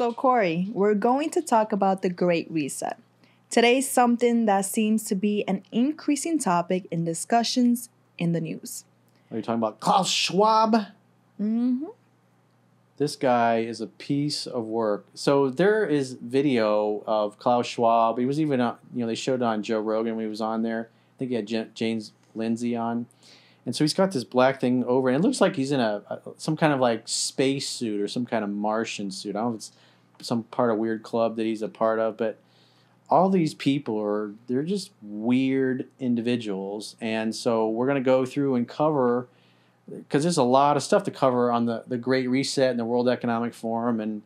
So, Corey, we're going to talk about the Great Reset. Today's something that seems to be an increasing topic in discussions in the news. Are you talking about Klaus Schwab? Mm-hmm. This guy is a piece of work. So there is video of Klaus Schwab. He was even, on, you know, they showed it on Joe Rogan when he was on there. I think he had J- James Lindsay on. And so he's got this black thing over, and it looks like he's in a, a some kind of like space suit or some kind of Martian suit. I don't know if it's some part of weird club that he's a part of, but all these people are they're just weird individuals, and so we're gonna go through and cover because there's a lot of stuff to cover on the the Great Reset and the World Economic Forum, and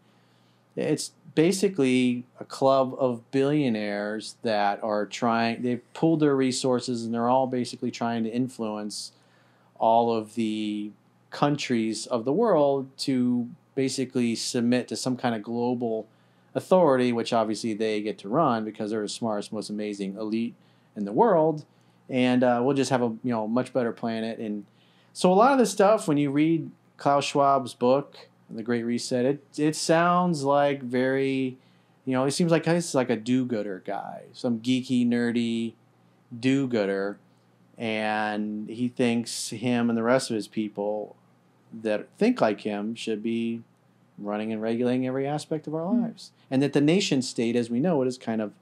it's basically a club of billionaires that are trying. They've pulled their resources, and they're all basically trying to influence all of the countries of the world to basically submit to some kind of global authority, which obviously they get to run because they're the smartest, most amazing elite in the world, and uh, we'll just have a you know much better planet. And so a lot of this stuff, when you read Klaus Schwab's book, The Great Reset, it it sounds like very, you know, it seems like he's like a do-gooder guy, some geeky, nerdy do-gooder, and he thinks him and the rest of his people that think like him should be running and regulating every aspect of our Hmm. lives. And that the nation state, as we know it, is kind of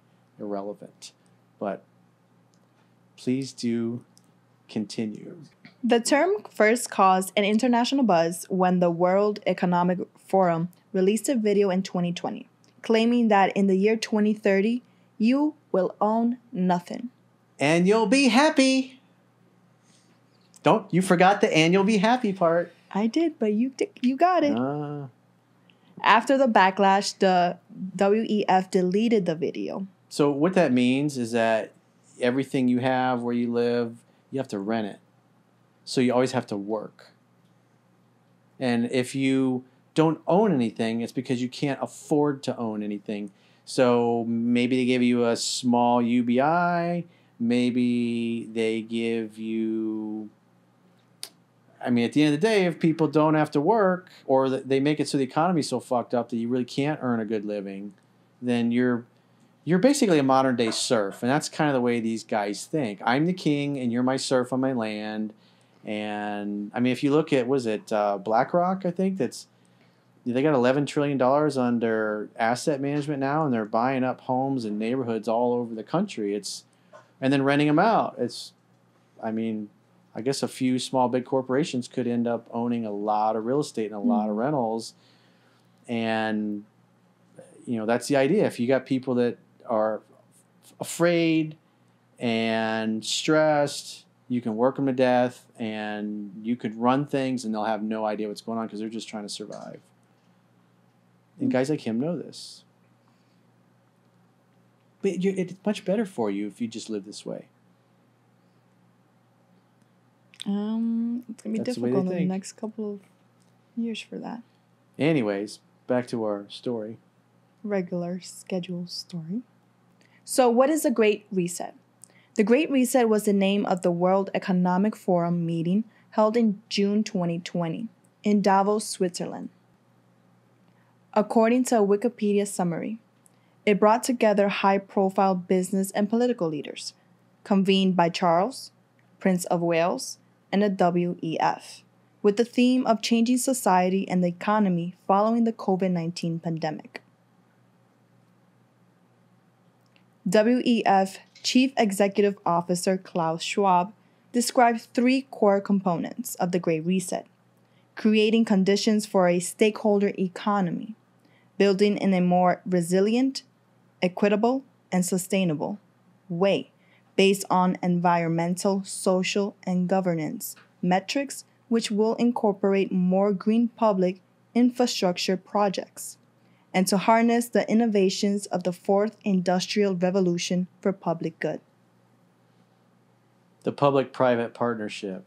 irrelevant. But please do continue. The term first caused an international buzz when the World Economic Forum released a video in 2020 claiming that in the year 2030, you will own nothing. And you'll be happy. Don't you forgot the and you'll be happy part. I did, but you you got it. Uh, After the backlash, the WEF deleted the video. so what that means is that everything you have where you live, you have to rent it. So you always have to work. And if you don't own anything, it's because you can't afford to own anything. So maybe they give you a small UBI, maybe they give you I mean, at the end of the day, if people don't have to work or they make it so the economy's so fucked up that you really can't earn a good living, then you're you're basically a modern day serf, and that's kind of the way these guys think. I'm the king, and you're my serf on my land. And I mean, if you look at was it uh, BlackRock? I think that's they got 11 trillion dollars under asset management now, and they're buying up homes and neighborhoods all over the country. It's and then renting them out. It's, I mean, I guess a few small big corporations could end up owning a lot of real estate and a lot of hmm. rentals, and you know that's the idea. If you got people that are f- afraid and stressed, you can work them to death, and you could run things, and they'll have no idea what's going on because they're just trying to survive. And hmm. guys like him know this. But it's much better for you if you just live this way. Um, it's gonna be That's difficult they in the think. next couple of years for that Anyways, back to our story. regular schedule story. So, what is the Great Reset? The Great Reset was the name of the World Economic Forum meeting held in June 2020 in Davos, Switzerland. According to a Wikipedia summary, it brought together high profile business and political leaders, convened by Charles, Prince of Wales, and the WEF, with the theme of changing society and the economy following the COVID 19 pandemic. WEF Chief Executive Officer Klaus Schwab described three core components of the Great Reset creating conditions for a stakeholder economy, building in a more resilient, equitable, and sustainable way based on environmental, social, and governance metrics, which will incorporate more green public infrastructure projects, and to harness the innovations of the fourth industrial revolution for public good. The public private partnership.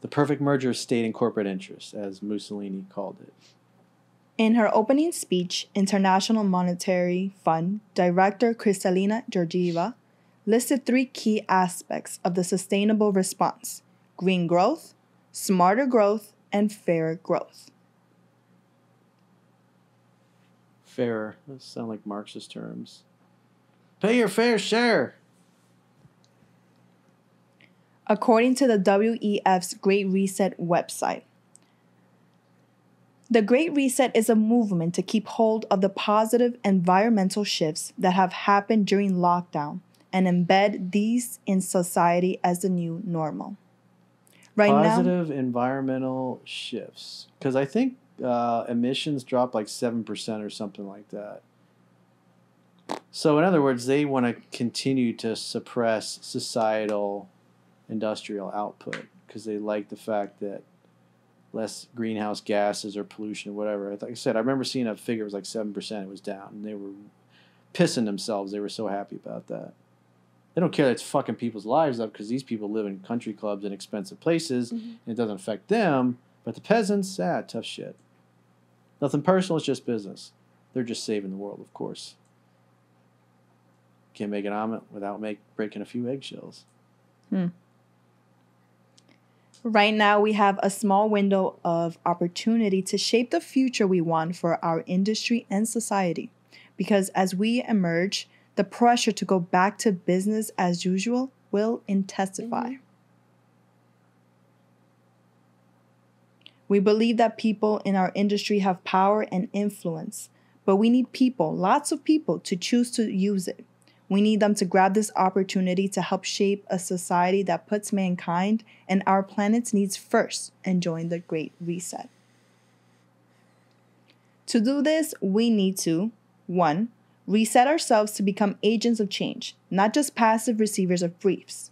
The perfect merger of state and corporate interests, as Mussolini called it. In her opening speech, International Monetary Fund Director Kristalina Georgieva listed three key aspects of the sustainable response green growth, smarter growth, and fairer growth. Fair. Those sound like Marxist terms. Pay your fair share. According to the WEF's Great Reset website, the Great Reset is a movement to keep hold of the positive environmental shifts that have happened during lockdown and embed these in society as the new normal. Right positive now, environmental shifts. Because I think uh, emissions dropped like 7% or something like that. So, in other words, they want to continue to suppress societal industrial output because they like the fact that less greenhouse gases or pollution or whatever. Like I said, I remember seeing a figure it was like seven percent. It was down, and they were pissing themselves. They were so happy about that. They don't care that it's fucking people's lives up because these people live in country clubs and expensive places, mm-hmm. and it doesn't affect them. But the peasants, ah, tough shit. Nothing personal. It's just business. They're just saving the world, of course. Can't make an omelet without make breaking a few eggshells. Hmm. Right now, we have a small window of opportunity to shape the future we want for our industry and society. Because as we emerge, the pressure to go back to business as usual will intensify. Mm-hmm. We believe that people in our industry have power and influence, but we need people, lots of people, to choose to use it. We need them to grab this opportunity to help shape a society that puts mankind and our planet's needs first and join the Great Reset. To do this, we need to 1. Reset ourselves to become agents of change, not just passive receivers of briefs.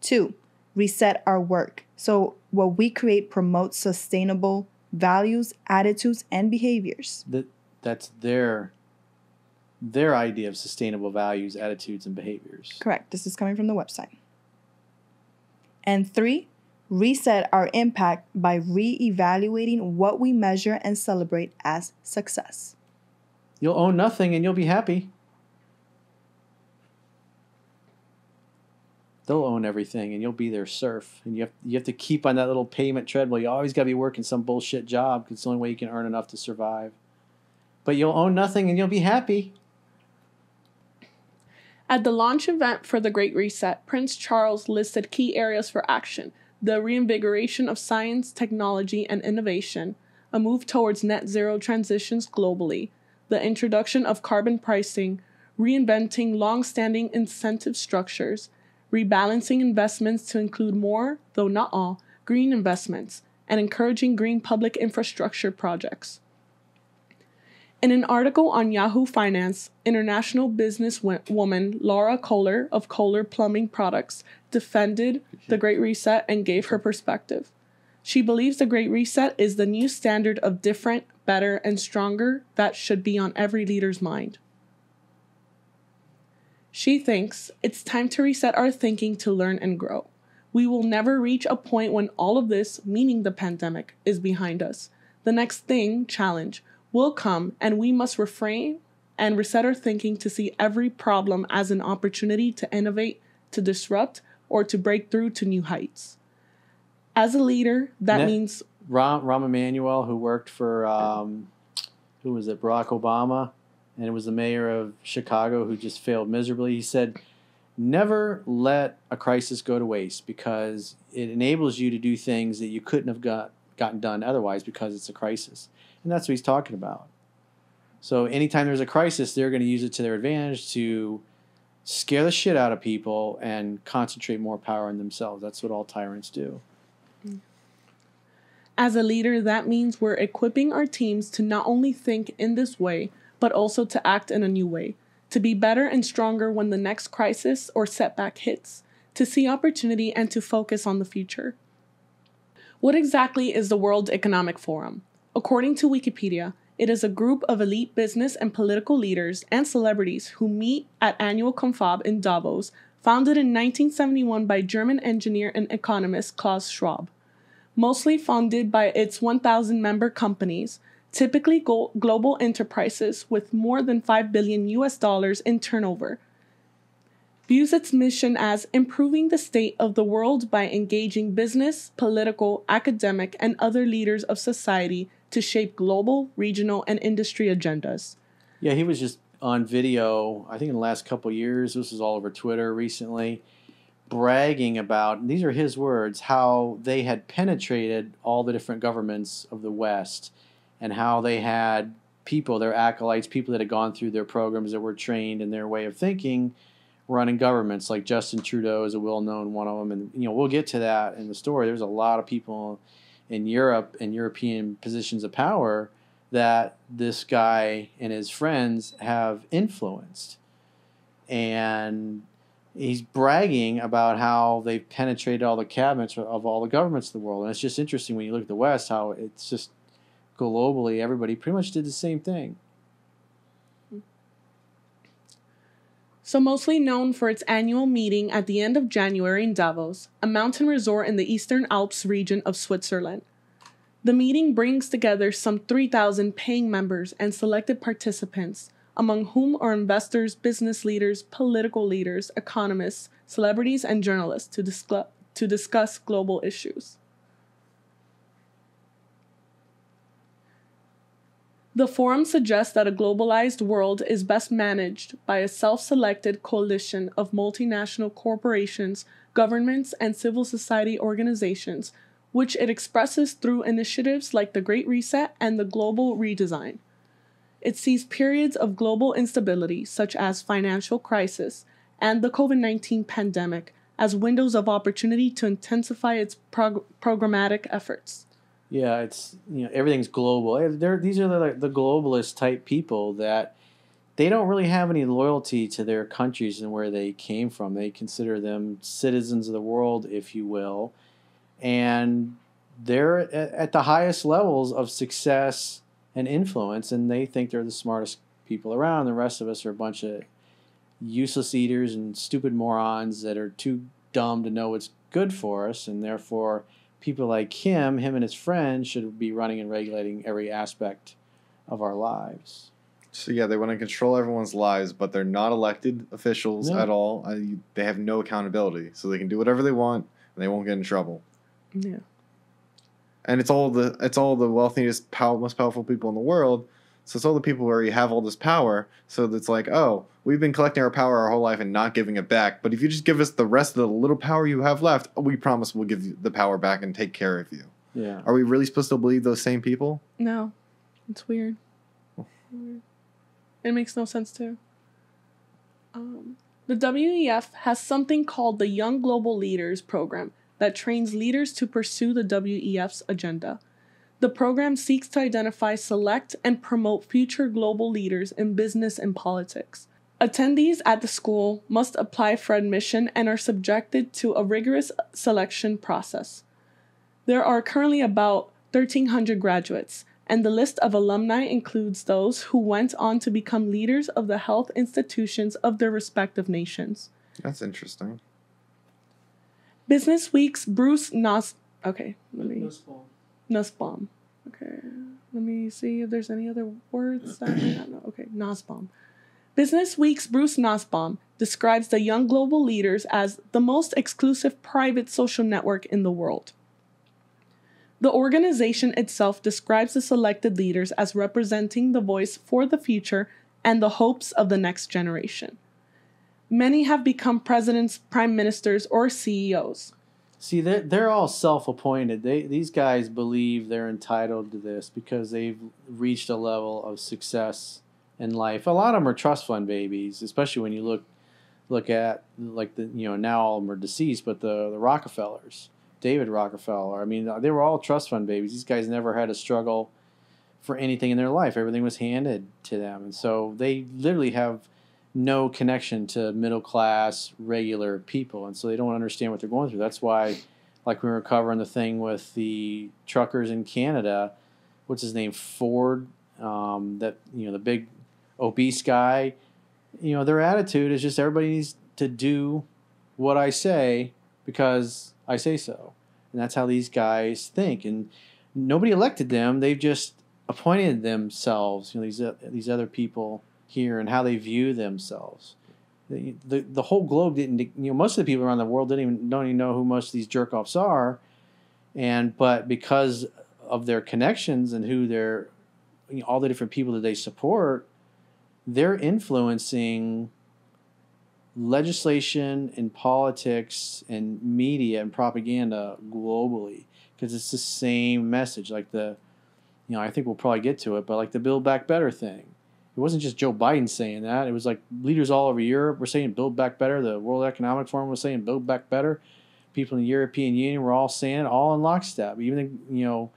2. Reset our work so what we create promotes sustainable values, attitudes, and behaviors. That, that's their their idea of sustainable values, attitudes, and behaviors. Correct. This is coming from the website. And three, reset our impact by re evaluating what we measure and celebrate as success. You'll own nothing and you'll be happy. They'll own everything and you'll be their serf. And you have, you have to keep on that little payment treadmill. You always got to be working some bullshit job because it's the only way you can earn enough to survive. But you'll own nothing and you'll be happy. At the launch event for the Great Reset, Prince Charles listed key areas for action the reinvigoration of science, technology, and innovation, a move towards net zero transitions globally, the introduction of carbon pricing, reinventing long standing incentive structures, rebalancing investments to include more, though not all, green investments, and encouraging green public infrastructure projects. In an article on Yahoo Finance, international businesswoman Laura Kohler of Kohler Plumbing Products defended the Great Reset and gave her perspective. She believes the Great Reset is the new standard of different, better, and stronger that should be on every leader's mind. She thinks it's time to reset our thinking to learn and grow. We will never reach a point when all of this, meaning the pandemic, is behind us. The next thing, challenge, will come, and we must refrain and reset our thinking to see every problem as an opportunity to innovate, to disrupt, or to break through to new heights. As a leader, that means Rahm, Rahm Emanuel, who worked for um, who was it, Barack Obama, and it was the mayor of Chicago who just failed miserably. He said, "Never let a crisis go to waste because it enables you to do things that you couldn't have got gotten done otherwise because it's a crisis." And that's what he's talking about. So anytime there's a crisis, they're going to use it to their advantage to scare the shit out of people and concentrate more power on themselves. That's what all tyrants do. As a leader, that means we're equipping our teams to not only think in this way, but also to act in a new way, to be better and stronger when the next crisis or setback hits, to see opportunity and to focus on the future. What exactly is the World Economic Forum? According to Wikipedia, it is a group of elite business and political leaders and celebrities who meet at annual confab in Davos, founded in 1971 by German engineer and economist Klaus Schwab. Mostly funded by its 1,000 member companies, typically global enterprises with more than 5 billion US dollars in turnover, views its mission as improving the state of the world by engaging business, political, academic, and other leaders of society to shape global, regional, and industry agendas. Yeah, he was just on video. I think in the last couple years, this was all over Twitter recently, bragging about. These are his words: how they had penetrated all the different governments of the West, and how they had people, their acolytes, people that had gone through their programs that were trained in their way of thinking, running governments. Like Justin Trudeau is a well-known one of them, and you know we'll get to that in the story. There's a lot of people in Europe and European positions of power that this guy and his friends have influenced. And he's bragging about how they've penetrated all the cabinets of all the governments of the world. And it's just interesting when you look at the West how it's just globally everybody pretty much did the same thing. So, mostly known for its annual meeting at the end of January in Davos, a mountain resort in the Eastern Alps region of Switzerland. The meeting brings together some 3,000 paying members and selected participants, among whom are investors, business leaders, political leaders, economists, celebrities, and journalists to, discuss, to discuss global issues. The forum suggests that a globalized world is best managed by a self selected coalition of multinational corporations, governments, and civil society organizations, which it expresses through initiatives like the Great Reset and the Global Redesign. It sees periods of global instability, such as financial crisis and the COVID 19 pandemic, as windows of opportunity to intensify its prog- programmatic efforts. Yeah, it's you know everything's global. They're, these are the, the globalist type people that they don't really have any loyalty to their countries and where they came from. They consider them citizens of the world, if you will, and they're at, at the highest levels of success and influence, and they think they're the smartest people around. The rest of us are a bunch of useless eaters and stupid morons that are too dumb to know what's good for us, and therefore people like him, him and his friends, should be running and regulating every aspect of our lives. So yeah, they want to control everyone's lives, but they're not elected officials No. at all. I, they have no accountability, so they can do whatever they want, and they won't get in trouble. Yeah. And it's all the it's all the wealthiest, pow- most powerful people in the world. So it's all the people where you have all this power. So it's like, oh, we've been collecting our power our whole life and not giving it back. But if you just give us the rest of the little power you have left, we promise we'll give you the power back and take care of you. Yeah. Are we really supposed to believe those same people? No, it's weird. Weird. It makes no sense too. Um, the WEF has something called the Young Global Leaders Program that trains leaders to pursue the WEF's agenda. The program seeks to identify, select, and promote future global leaders in business and politics. Attendees at the school must apply for admission and are subjected to a rigorous selection process. There are currently about 1,300 graduates, and the list of alumni includes those who went on to become leaders of the health institutions of their respective nations. That's interesting. Business Week's Bruce Nos. Okay, let me. Nussbaum. Okay, let me see if there's any other words that I might not know. Okay, Nussbaum. Business Week's Bruce Nussbaum describes the young global leaders as the most exclusive private social network in the world. The organization itself describes the selected leaders as representing the voice for the future and the hopes of the next generation. Many have become presidents, prime ministers, or CEOs. See, they're, they're all self-appointed. They these guys believe they're entitled to this because they've reached a level of success in life. A lot of them are trust fund babies, especially when you look look at like the you know now all of them are deceased, but the the Rockefellers, David Rockefeller. I mean, they were all trust fund babies. These guys never had a struggle for anything in their life. Everything was handed to them, and so they literally have no connection to middle class regular people and so they don't understand what they're going through. That's why like we were covering the thing with the truckers in canada what's his name ford um, that you know the big obese guy. You know their attitude is just everybody needs to do what i say because i say so. And that's how these guys think. And nobody elected them. They've just appointed themselves you know these these other people here and how they view themselves. The, the, the whole globe didn't you know most of the people around the world didn't even don't even know who most of these jerk offs are, and but because of their connections and who they're you know, all the different people that they support, they're influencing legislation and politics and media and propaganda globally because it's the same message. Like the you know i think we'll probably get to it but like the build back better thing it wasn't just joe biden saying that it was like leaders all over europe were saying build back better the world economic forum was saying build back better people in the european union were all saying it all in lockstep even you know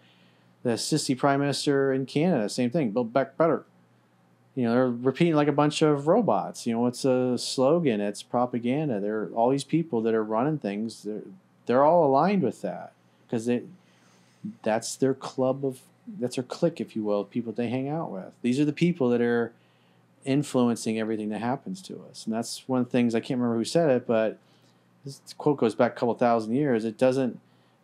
the sissy prime minister in canada same thing build back better you know, they're repeating like a bunch of robots. You know, it's a slogan, it's propaganda. There are all these people that are running things. They're they're all aligned with that because it that's their club of that's their clique, if you will, people they hang out with. These are the people that are influencing everything that happens to us, and that's one of the things I can't remember who said it, but this quote goes back a couple thousand years. It doesn't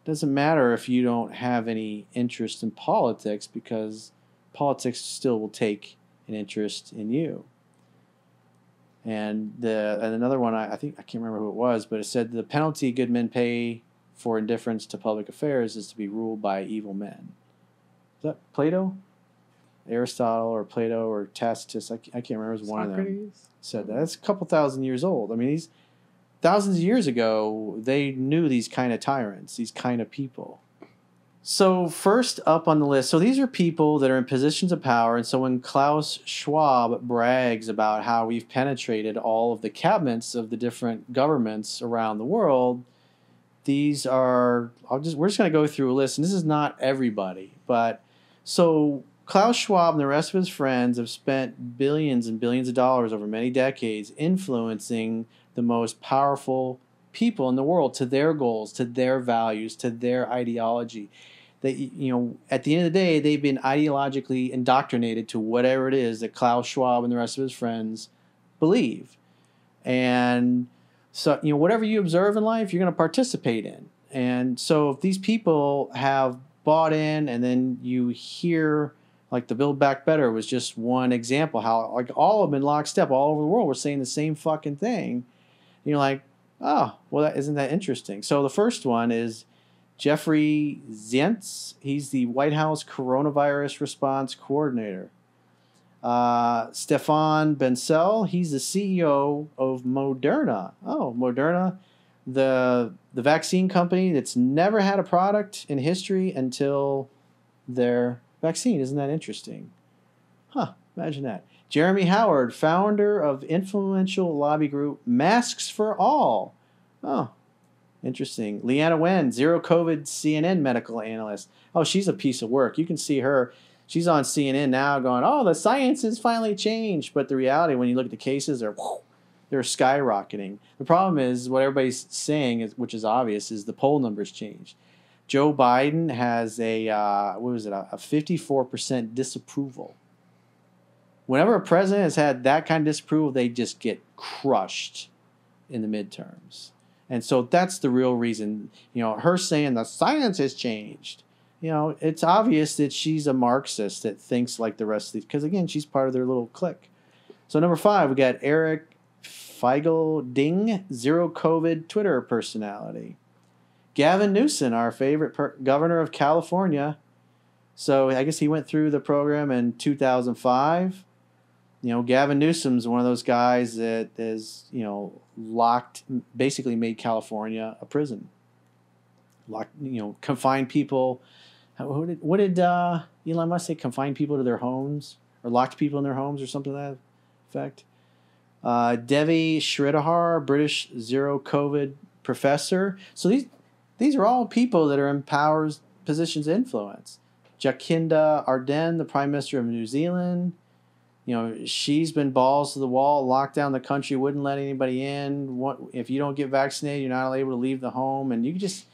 doesn't matter if you don't have any interest in politics because politics still will take an interest in you. And the and another one I, I think I can't remember who it was, but it said the penalty good men pay for indifference to public affairs is to be ruled by evil men. Is that Plato? Aristotle or Plato or Tacitus? I, I can't remember. It was one of them Socrates. said that. That's a couple thousand years old. I mean, these thousands of years ago, they knew these kind of tyrants, these kind of people. So, first up on the list, so these are people that are in positions of power. And so, when Klaus Schwab brags about how we've penetrated all of the cabinets of the different governments around the world, these are, I'll just, we're just going to go through a list. And this is not everybody, but so Klaus Schwab and the rest of his friends have spent billions and billions of dollars over many decades influencing the most powerful people in the world to their goals, to their values, to their ideology. That you know at the end of the day they've been ideologically indoctrinated to whatever it is that Klaus Schwab and the rest of his friends believe. And so you know whatever you observe in life you're going to participate in. And so if these people have bought in and then you hear like the build back better was just one example how like all of them in lockstep all over the world were saying the same fucking thing and you're like oh well that isn't that interesting so the first one is Jeffrey Zients, he's the White House Coronavirus Response Coordinator. Uh, Stefan Bancel, he's the CEO of Moderna. Oh, Moderna, the the vaccine company that's never had a product in history until their vaccine. Isn't that interesting? Huh, imagine that. Jeremy Howard, founder of influential lobby group Masks for All. Oh, Interesting. Leana Wen, zero COVID CNN medical analyst. Oh, she's a piece of work. You can see her. She's on CNN now going, oh, the science has finally changed. But the reality, when you look at the cases, they're, they're skyrocketing. The problem is what everybody's saying, is, which is obvious, is the poll numbers changed. Joe Biden has a, uh, what was it, a 54% disapproval. Whenever a president has had that kind of disapproval, they just get crushed in the midterms. And so that's the real reason, you know, her saying the science has changed. You know, it's obvious that she's a Marxist that thinks like the rest of these, because again, she's part of their little clique. So number five, we got Eric Feigl-Ding, zero COVID Twitter personality. Gavin Newsom, our favorite per- governor of California. So I guess he went through the program in 2005 you know, Gavin Newsom's one of those guys that is, you know, locked, basically made California a prison. Locked, you know, confined people. What did, what did uh, Elon Musk say? Confined people to their homes or locked people in their homes or something to that effect. Uh, Devi Sridhar, British zero COVID professor. So these these are all people that are in powers positions of influence. Jacinda Ardern, the Prime Minister of New Zealand you know, she's been balls to the wall, locked down the country, wouldn't let anybody in. What if you don't get vaccinated, you're not able to leave the home, and you could just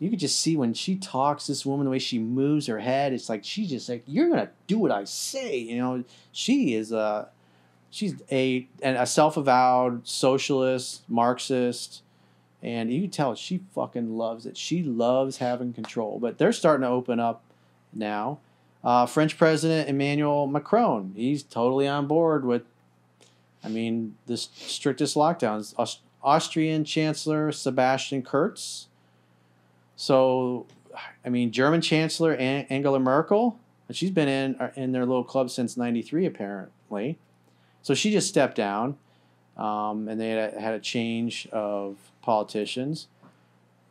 you could just see when she talks, this woman, the way she moves her head, it's like she's just like, You're gonna do what I say. You know, she is a she's a and a self avowed socialist, Marxist, and you can tell she fucking loves it. She loves having control. But they're starting to open up now. Uh, French President Emmanuel Macron, he's totally on board with, I mean, the strictest lockdowns. Aust- Austrian Chancellor Sebastian Kurz. So, I mean, German Chancellor Angela Merkel, she's been in uh, in their little club since '93 apparently. So she just stepped down, um, and they had a, had a change of politicians.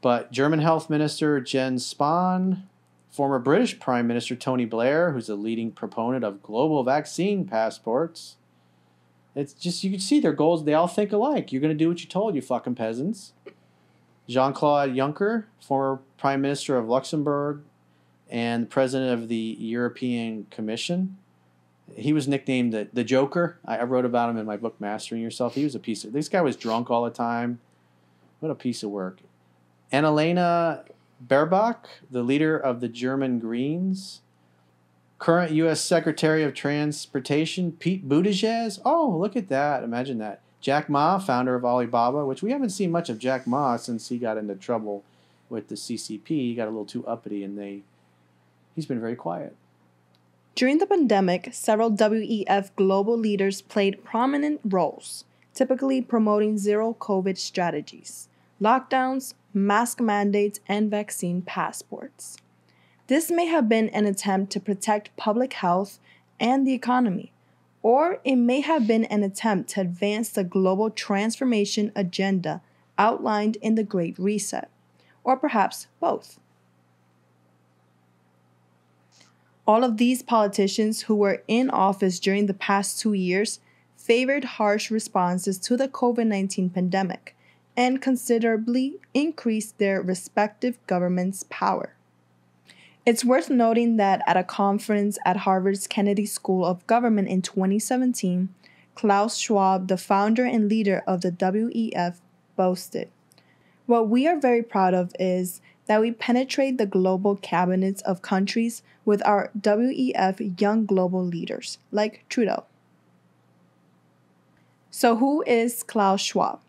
But German Health Minister Jens Spahn, former British Prime Minister Tony Blair, who's a leading proponent of global vaccine passports. It's just you can see their goals. They all think alike. You're going to do what you told, you fucking peasants. Jean Claude Juncker, former Prime Minister of Luxembourg and President of the European Commission. He was nicknamed the, the Joker. I, I wrote about him in my book, Mastering Yourself. He was a piece of this guy was drunk all the time. What a piece of work. Annalena Baerbock, the leader of the German Greens. Current U.S. Secretary of Transportation, Pete Buttigieg. Oh, look at that. Imagine that. Jack Ma, founder of Alibaba, which we haven't seen much of Jack Ma since he got into trouble with the CCP. He got a little too uppity and they he's been very quiet. During the pandemic, several WEF global leaders played prominent roles, typically promoting zero COVID strategies, lockdowns, mask mandates, and vaccine passports. This may have been an attempt to protect public health and the economy, or it may have been an attempt to advance the global transformation agenda outlined in the Great Reset, or perhaps both. All of these politicians who were in office during the past two years favored harsh responses to the COVID 19 pandemic and considerably increased their respective governments' power. It's worth noting that at a conference at Harvard's Kennedy School of Government in 2017, Klaus Schwab, the founder and leader of the WEF, boasted What we are very proud of is that we penetrate the global cabinets of countries with our WEF young global leaders, like Trudeau. So, who is Klaus Schwab?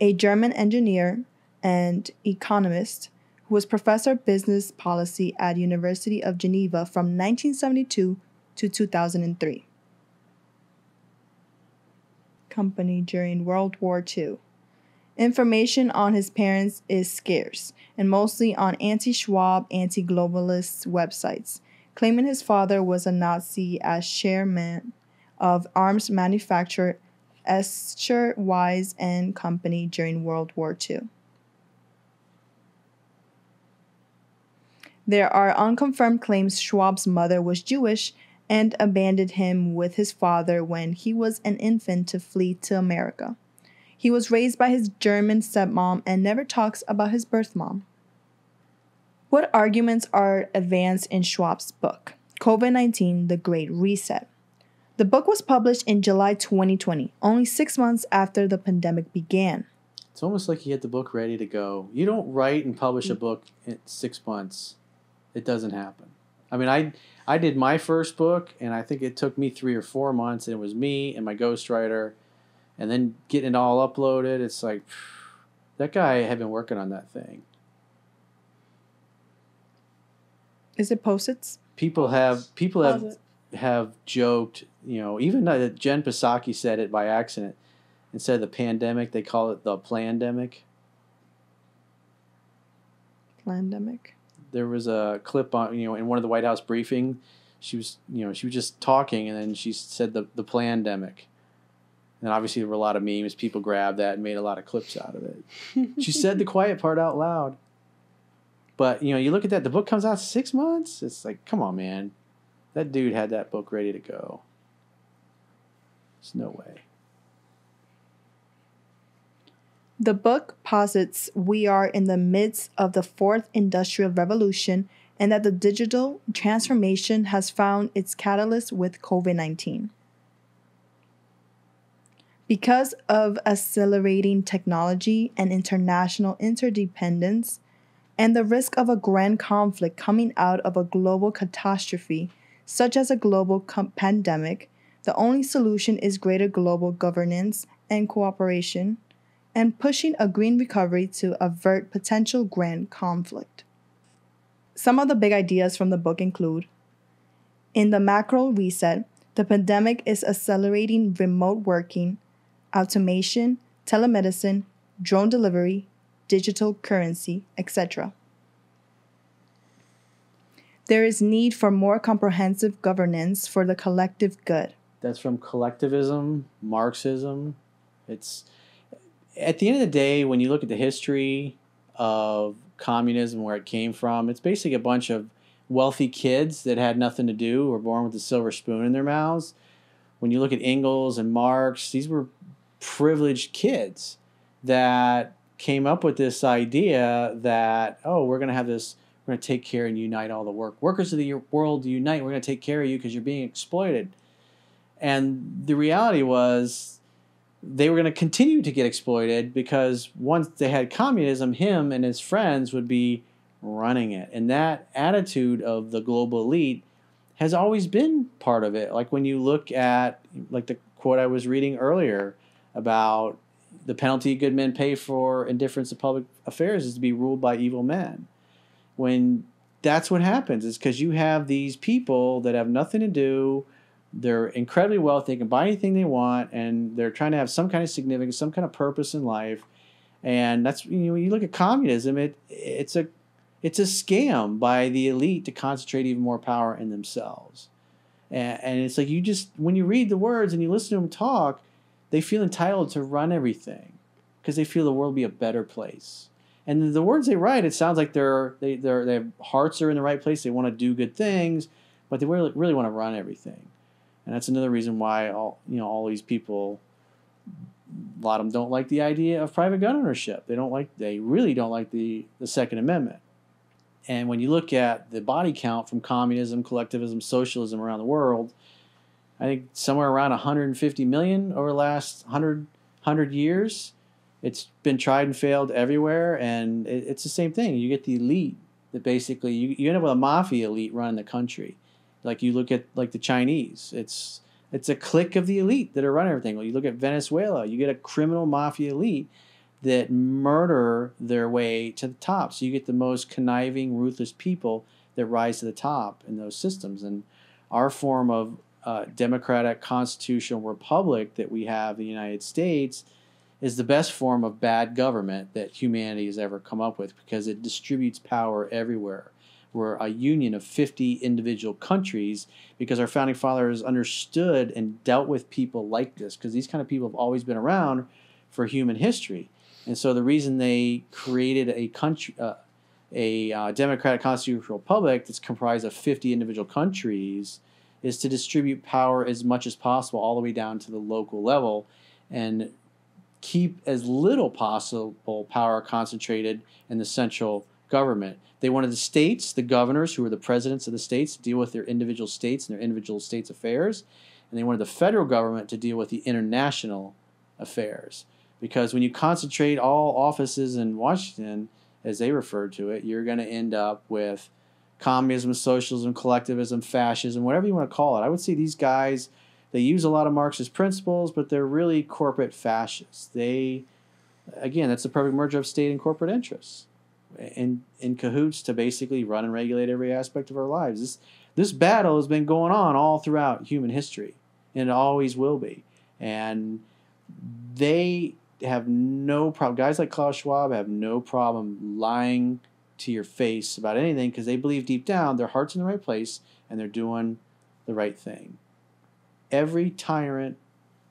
A German engineer and economist who was professor of business policy at University of Geneva from 1972 to 2003. Company during World War II. Information on his parents is scarce and mostly on anti Schwab, anti globalist websites, claiming his father was a Nazi as chairman of arms manufacturer Escher Wyss and Company during World War II. There are unconfirmed claims Schwab's mother was Jewish and abandoned him with his father when he was an infant to flee to America. He was raised by his German stepmom and never talks about his birth mom. What arguments are advanced in Schwab's book, COVID 19 The Great Reset? The book was published in July 2020, only six months after the pandemic began. It's almost like he had the book ready to go. You don't write and publish a mm. book in six months. It doesn't happen. I mean, I I did my first book, and I think it took me three or four months, and it was me and my ghostwriter, and then getting it all uploaded. It's like that guy had been working on that thing. Is it post-its? People have people have have joked. You know, even uh, Jen Psaki said it by accident. Instead of the pandemic, they call it the plandemic. Plandemic there was a clip on you know in one of the White House briefing. She was you know she was just talking and then she said the the plandemic. And obviously there were a lot of memes. People grabbed that and made a lot of clips out of it. she said the quiet part out loud. But you know, you look at that. The book comes out six months. It's like, come on, man. That dude had that book ready to go. There's no way. The book posits we are in the midst of the fourth industrial revolution and that the digital transformation has found its catalyst with COVID 19. Because of accelerating technology and international interdependence, and the risk of a grand conflict coming out of a global catastrophe, such as a global pandemic, the only solution is greater global governance and cooperation and pushing a green recovery to avert potential grand conflict. Some of the big ideas from the book include In the macro reset, the pandemic is accelerating remote working, automation, telemedicine, drone delivery, digital currency, etc. There is need for more comprehensive governance for the collective good. That's from collectivism, Marxism. It's at the end of the day, when you look at the history of communism, where it came from, it's basically a bunch of wealthy kids that had nothing to do, were born with a silver spoon in their mouths. When you look at Engels and Marx, these were privileged kids that came up with this idea that oh, we're going to have this, we're going to take care and unite all the work workers of the world unite. We're going to take care of you because you're being exploited. And the reality was they were going to continue to get exploited because once they had communism, him and his friends would be running it. And that attitude of the global elite has always been part of it. Like when you look at like the quote I was reading earlier about the penalty good men pay for indifference to public affairs is to be ruled by evil men. When that's what happens is because you have these people that have nothing to do they're incredibly wealthy, they can buy anything they want, and they're trying to have some kind of significance, some kind of purpose in life. And that's you know when you look at communism, it it's a it's a scam by the elite to concentrate even more power in themselves. And, and it's like you just when you read the words and you listen to them talk, they feel entitled to run everything because they feel the world will be a better place. And the words they write, it sounds like they're they they're, their hearts are in the right place. They want to do good things, but they really really want to run everything and that's another reason why all you know all these people a lot of them don't like the idea of private gun ownership they don't like they really don't like the the second amendment and when you look at the body count from communism collectivism socialism around the world i think somewhere around 150 million over the last 100 100 years it's been tried and failed everywhere and it, it's the same thing you get the elite that basically you, you end up with a mafia elite running the country like you look at like the Chinese, it's it's a clique of the elite that are running everything. Well, you look at Venezuela, you get a criminal mafia elite that murder their way to the top. So you get the most conniving, ruthless people that rise to the top in those systems. And our form of uh, democratic constitutional republic that we have in the United States is the best form of bad government that humanity has ever come up with because it distributes power everywhere we're a union of 50 individual countries because our founding fathers understood and dealt with people like this because these kind of people have always been around for human history. And so the reason they created a country, uh, a uh, democratic constitutional republic that's comprised of 50 individual countries is to distribute power as much as possible all the way down to the local level and keep as little possible power concentrated in the central government. They wanted the states, the governors, who were the presidents of the states, to deal with their individual states and their individual states' affairs. And they wanted the federal government to deal with the international affairs. Because when you concentrate all offices in Washington, as they referred to it, you're going to end up with communism, socialism, collectivism, fascism, whatever you want to call it. I would say these guys, they use a lot of Marxist principles, but they're really corporate fascists. They, again, that's the perfect merger of state and corporate interests in in cahoots to basically run and regulate every aspect of our lives. This this battle has been going on all throughout human history, and it always will be. And they have no problem. Guys like Klaus Schwab have no problem lying to your face about anything because they believe deep down their heart's in the right place and they're doing the right thing. Every tyrant,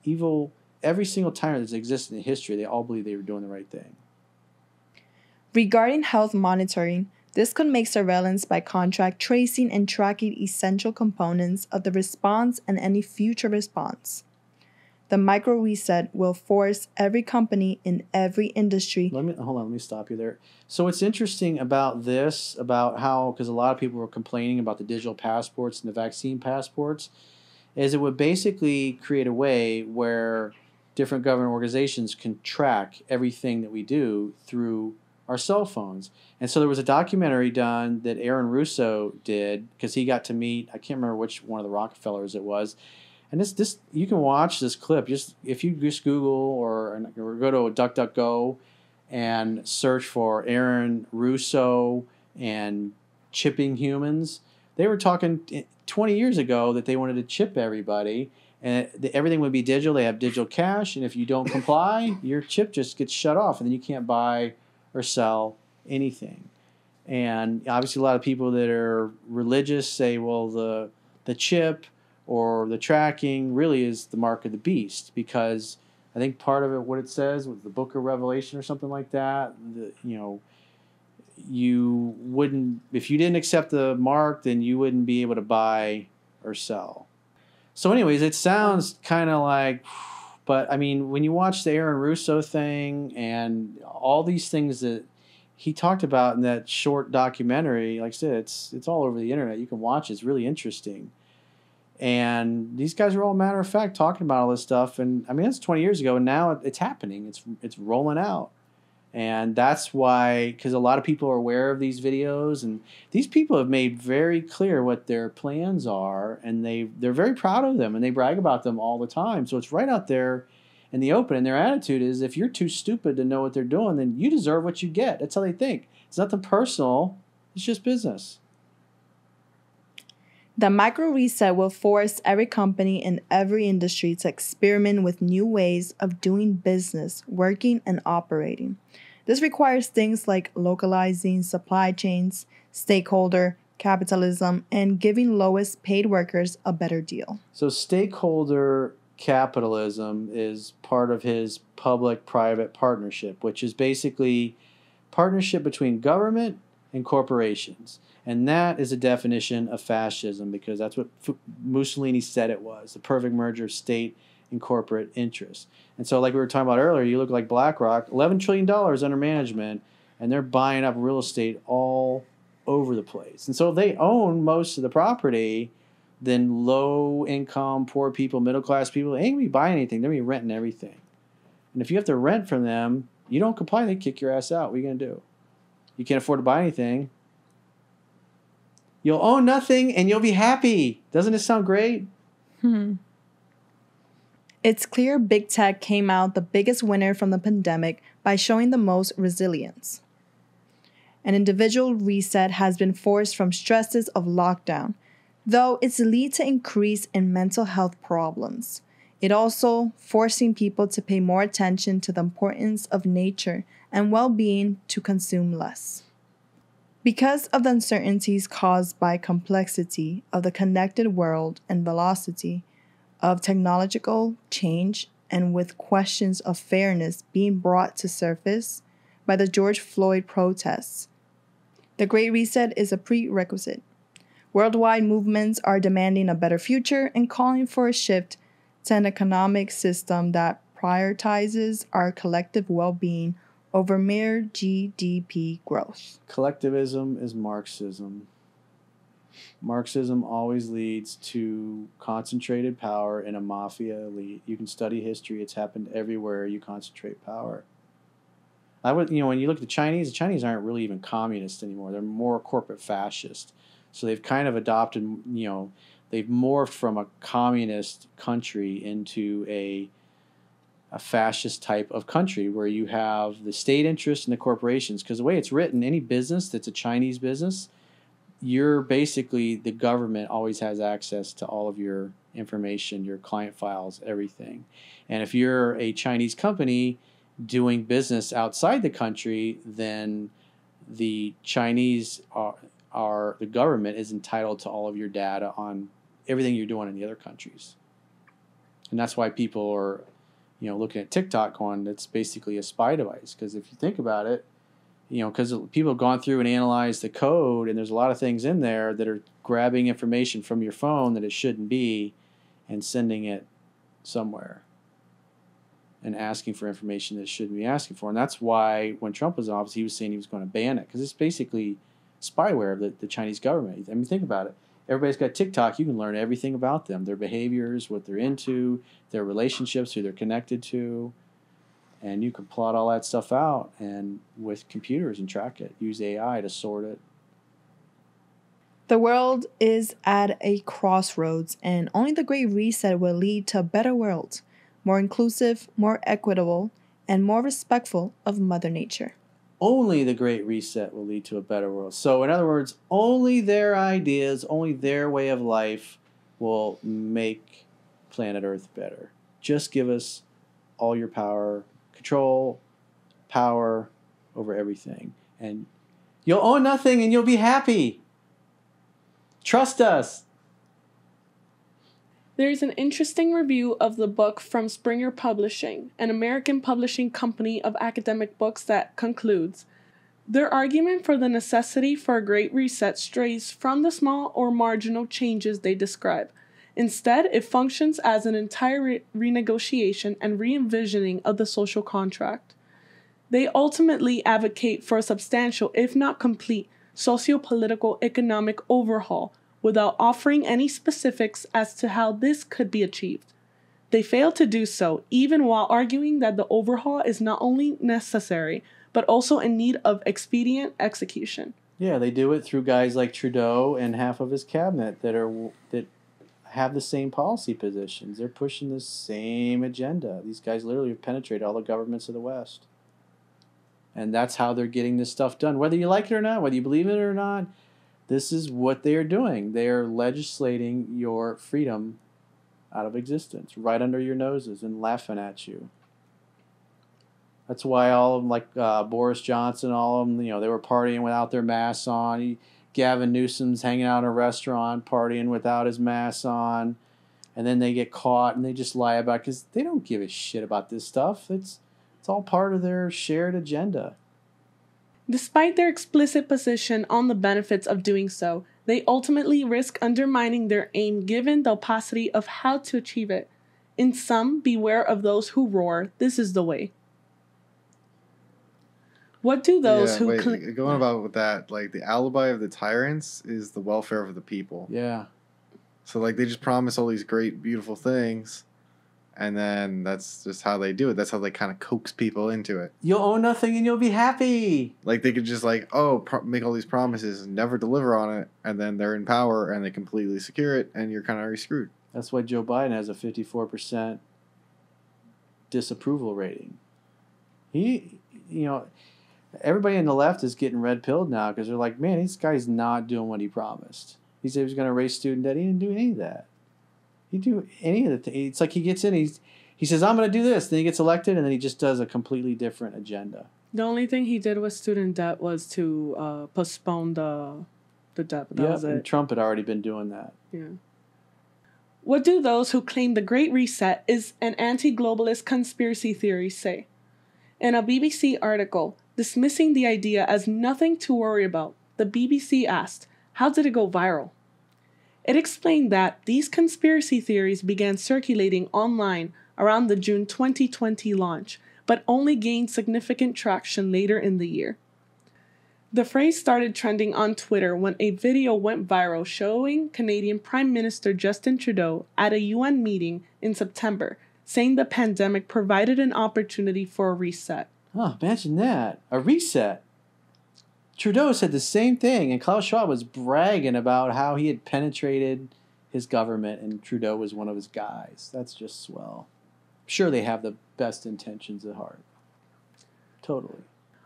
evil, every single tyrant that's existed in history, they all believe they were doing the right thing. Regarding health monitoring, this could make surveillance by contract tracing and tracking essential components of the response and any future response. The micro reset will force every company in every industry. Let me hold on. Let me stop you there. So what's interesting about this, about how, because a lot of people were complaining about the digital passports and the vaccine passports, is it would basically create a way where different government organizations can track everything that we do through our cell phones. And so there was a documentary done that Aaron Russo did because he got to meet I can't remember which one of the Rockefellers it was. And this this you can watch this clip just if you just Google or, or go to DuckDuckGo and search for Aaron Russo and chipping humans. They were talking 20 years ago that they wanted to chip everybody and everything would be digital. They have digital cash, and if you don't comply, your chip just gets shut off, and then you can't buy or sell anything. And obviously, a lot of people that are religious say, well, the the chip or the tracking really is the mark of the beast because I think part of it, what it says with the Book of Revelation or something like that, the, you know, you wouldn't if you didn't accept the mark, then you wouldn't be able to buy or sell. So, anyways, it sounds kind of like, but I mean, when you watch the Aaron Russo thing and all these things that he talked about in that short documentary, like I said, it's it's all over the internet. You can watch. It's really interesting. And these guys are all matter of fact talking about all this stuff. And I mean, that's 20 years ago, and now it's happening. It's it's rolling out. And that's why because a lot of people are aware of these videos. And these people have made very clear what their plans are. And they they're very proud of them and they brag about them all the time. So it's right out there in the open. And their attitude is if you're too stupid to know what they're doing then you deserve what you get. That's how they think. It's nothing personal. It's just business the micro reset will force every company in every industry to experiment with new ways of doing business, working, and operating. This requires things like localizing supply chains, stakeholder capitalism, and giving lowest paid workers a better deal. So, stakeholder capitalism is part of his public private partnership, which is basically partnership between government and corporations. And that is a definition of fascism because that's what Mussolini said it was the perfect merger of state and corporate interests. And so, like we were talking about earlier, you look like BlackRock, $11 trillion under management, and they're buying up real estate all over the place. And so, if they own most of the property, then low income, poor people, middle class people they ain't gonna be buying anything. They're gonna be renting everything. And if you have to rent from them, you don't comply, they kick your ass out. What are you gonna do? You can't afford to buy anything. You'll own nothing and you'll be happy. Doesn't it sound great? Hmm. It's clear big tech came out the biggest winner from the pandemic by showing the most resilience. An individual reset has been forced from stresses of lockdown, though it's lead to increase in mental health problems. It also forcing people to pay more attention to the importance of nature and well-being to consume less. Because of the uncertainties caused by complexity of the connected world and velocity of technological change and with questions of fairness being brought to surface by the George Floyd protests, the Great Reset is a prerequisite. Worldwide movements are demanding a better future and calling for a shift to an economic system that prioritizes our collective well being over mere GDP growth. Collectivism is Marxism. Marxism always leads to concentrated power in a mafia elite. You can study history, it's happened everywhere you concentrate power. I would, you know, when you look at the Chinese, the Chinese aren't really even communist anymore. They're more corporate fascist. So they've kind of adopted, you know, they've morphed from a communist country into a a fascist type of country where you have the state interest and the corporations. Because the way it's written, any business that's a Chinese business, you're basically the government always has access to all of your information, your client files, everything. And if you're a Chinese company doing business outside the country, then the Chinese are, are the government is entitled to all of your data on everything you're doing in the other countries. And that's why people are you know, looking at TikTok going, it's basically a spy device. Because if you think about it, you know, because people have gone through and analyzed the code, and there's a lot of things in there that are grabbing information from your phone that it shouldn't be and sending it somewhere and asking for information that it shouldn't be asking for. And that's why when Trump was in office, he was saying he was going to ban it because it's basically spyware of the, the Chinese government. I mean, think about it everybody's got TikTok. You can learn everything about them, their behaviors, what they're into, their relationships, who they're connected to, and you can plot all that stuff out and with computers and track it. Use AI to sort it. The world is at a crossroads, and only the Great Reset will lead to a better world, more inclusive, more equitable, and more respectful of Mother Nature only the Great Reset will lead to a better world. So, in other words, only their ideas, only their way of life will make planet Earth better. Just give us all your power, control, power over everything. And you'll own nothing and you'll be happy. Trust us. There's an interesting review of the book from Springer Publishing, an American publishing company of academic books, that concludes Their argument for the necessity for a great reset strays from the small or marginal changes they describe. Instead, it functions as an entire re- renegotiation and re envisioning of the social contract. They ultimately advocate for a substantial, if not complete, socio political economic overhaul without offering any specifics as to how this could be achieved. They fail to do so, even while arguing that the overhaul is not only necessary, but also in need of expedient execution. Yeah, they do it through guys like Trudeau and half of his cabinet that are that have the same policy positions. They're pushing the same agenda. These guys literally have penetrated all the governments of the West. And that's how they're getting this stuff done. Whether you like it or not, whether you believe it or not, this is what they are doing. They are legislating your freedom out of existence right under your noses and laughing at you. That's why all of them, like uh, Boris Johnson, all of them, you know, they were partying without their masks on. He, Gavin Newsom's hanging out in a restaurant partying without his mask on, and then they get caught and they just lie about because they don't give a shit about this stuff. It's it's all part of their shared agenda. Despite their explicit position on the benefits of doing so, they ultimately risk undermining their aim given the opacity of how to achieve it. In sum, beware of those who roar, this is the way. What do those yeah, who wait, cl- going about with that, like the alibi of the tyrants is the welfare of the people. Yeah. So like they just promise all these great, beautiful things, and then that's just how they do it. That's how they kind of coax people into it. You'll own nothing and you'll be happy. Like they could just like oh pro- make all these promises and never deliver on it, and then they're in power and they completely secure it, and you're kind of already screwed. That's why Joe Biden has a 54% disapproval rating. He, you know, everybody on the left is getting red pilled now because they're like, man, this guy's not doing what he promised. He said he was going to raise student debt. He didn't do any of that. He do any of the things. It's like he gets in, he's, he says, I'm going to do this. Then he gets elected, and then he just does a completely different agenda. The only thing he did with student debt was to uh, postpone the the debt. That Yep, was and it. Trump had already been doing that. Yeah. What do those who claim the Great Reset is an anti globalist conspiracy theory say? In a BBC article dismissing the idea as nothing to worry about, the BBC asked, How did it go viral? It explained that these conspiracy theories began circulating online around the June 2020 launch, but only gained significant traction later in the year. The phrase started trending on Twitter when a video went viral showing Canadian Prime Minister Justin Trudeau at a UN meeting in September, saying the pandemic provided an opportunity for a reset. Oh, imagine that. A reset. Trudeau said the same thing, and Klaus Schwab was bragging about how he had penetrated his government, and Trudeau was one of his guys. That's just swell. Sure, they have the best intentions at heart. Totally.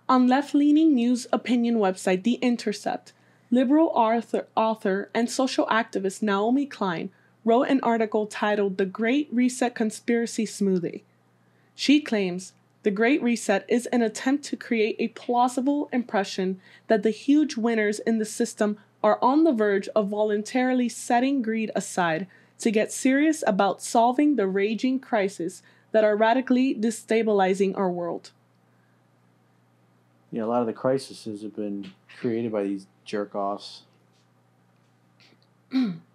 On left leaning news opinion website The Intercept, liberal author, author and social activist Naomi Klein wrote an article titled The Great Reset Conspiracy Smoothie. She claims the Great Reset is an attempt to create a plausible impression that the huge winners in the system are on the verge of voluntarily setting greed aside to get serious about solving the raging crises that are radically destabilizing our world. Yeah, a lot of the crises have been created by these jerk offs.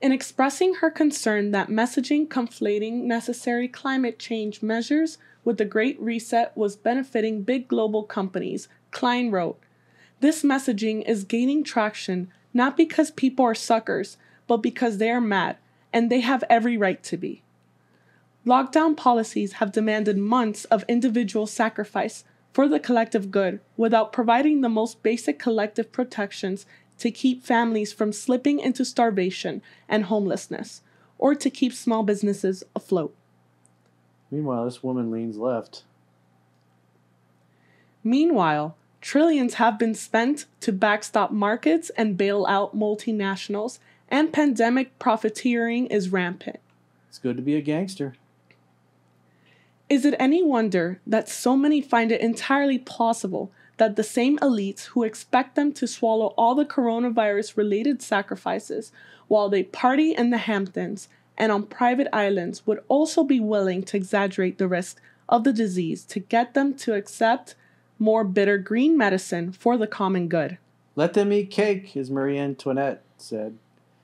In expressing her concern that messaging conflating necessary climate change measures with the Great Reset was benefiting big global companies, Klein wrote, This messaging is gaining traction not because people are suckers, but because they are mad, and they have every right to be. Lockdown policies have demanded months of individual sacrifice for the collective good without providing the most basic collective protections to keep families from slipping into starvation and homelessness, or to keep small businesses afloat. Meanwhile, this woman leans left. Meanwhile, trillions have been spent to backstop markets and bail out multinationals, and pandemic profiteering is rampant. It's good to be a gangster. Is it any wonder that so many find it entirely plausible that the same elites who expect them to swallow all the coronavirus related sacrifices while they party in the Hamptons and on private islands would also be willing to exaggerate the risk of the disease to get them to accept more bitter green medicine for the common good. Let them eat cake, as Marie Antoinette said.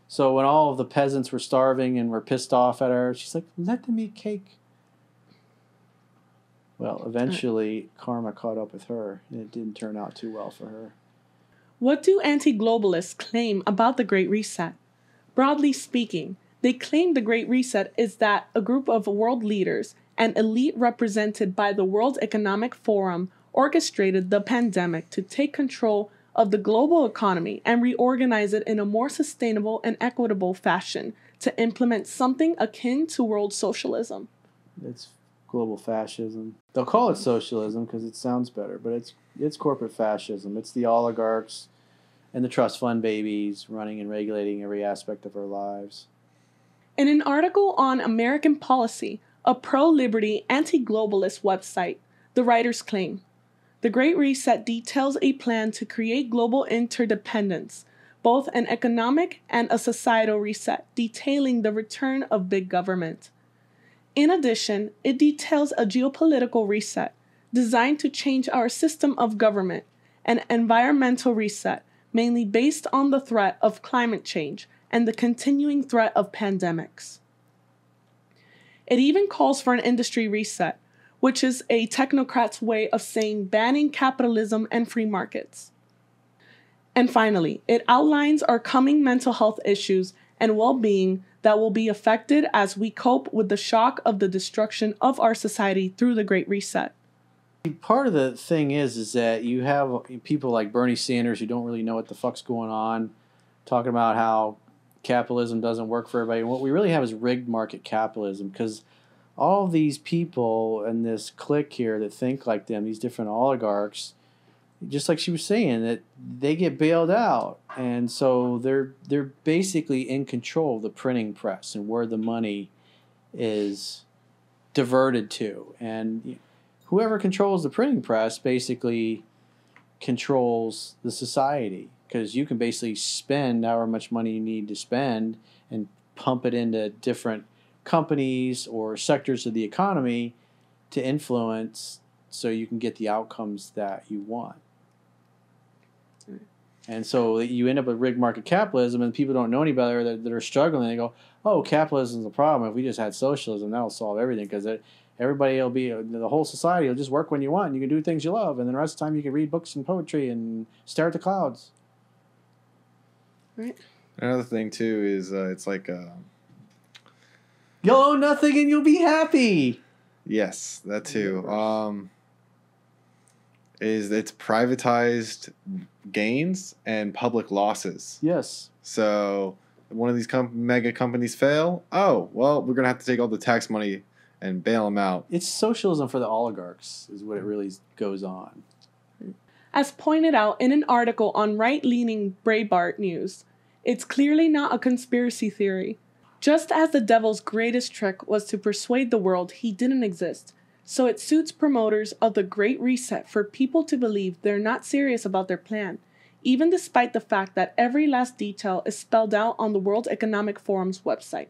So when all of the peasants were starving and were pissed off at her, she's like, let them eat cake. Well, eventually, karma caught up with her, and it didn't turn out too well for her. What do anti globalists claim about the Great Reset? Broadly speaking, they claim the Great Reset is that a group of world leaders an elite represented by the World Economic Forum orchestrated the pandemic to take control of the global economy and reorganize it in a more sustainable and equitable fashion to implement something akin to world socialism. It's global fascism. They'll call it mm-hmm. socialism because it sounds better, but it's it's corporate fascism. It's the oligarchs and the trust fund babies running and regulating every aspect of our lives. In an article on American policy, a pro liberty, anti globalist website, the writers claim the Great Reset details a plan to create global interdependence, both an economic and a societal reset, detailing the return of big government. In addition, it details a geopolitical reset designed to change our system of government, an environmental reset, mainly based on the threat of climate change and the continuing threat of pandemics. It even calls for an industry reset, which is a technocrat's way of saying banning capitalism and free markets. And finally, it outlines our coming mental health issues and well being that will be affected as we cope with the shock of the destruction of our society through the Great Reset. Part of the thing is, is that you have people like Bernie Sanders who don't really know what the fuck's going on, talking about how capitalism doesn't work for everybody. And what we really have is rigged market capitalism because all these people and this clique here that think like them, these different oligarchs, just like she was saying, that they get bailed out, and so they're they're basically in control of the printing press and where the money is diverted to, and whoever controls the printing press basically controls the society because you can basically spend however much money you need to spend and pump it into different companies or sectors of the economy to influence so you can get the outcomes that you want. And so you end up with rigged market capitalism, and people don't know any better that, that are struggling. They go, "Oh, capitalism is the problem. If we just had socialism, that'll solve everything." Because everybody will be the whole society will just work when you want. And you can do things you love, and then the rest of the time you can read books and poetry and stare at the clouds. Right. Another thing too is uh, it's like uh, You'll own nothing and you'll be happy. Yes, that too. Um, is it's privatized gains and public losses. Yes. So one of these com- mega companies fail. Oh well, we're gonna have to take all the tax money and bail them out. It's socialism for the oligarchs, is what it really goes on. As pointed out in an article on right leaning Breitbart News, it's clearly not a conspiracy theory. Just as the devil's greatest trick was to persuade the world he didn't exist, so it suits promoters of the Great Reset for people to believe they're not serious about their plan, even despite the fact that every last detail is spelled out on the World Economic Forum's website,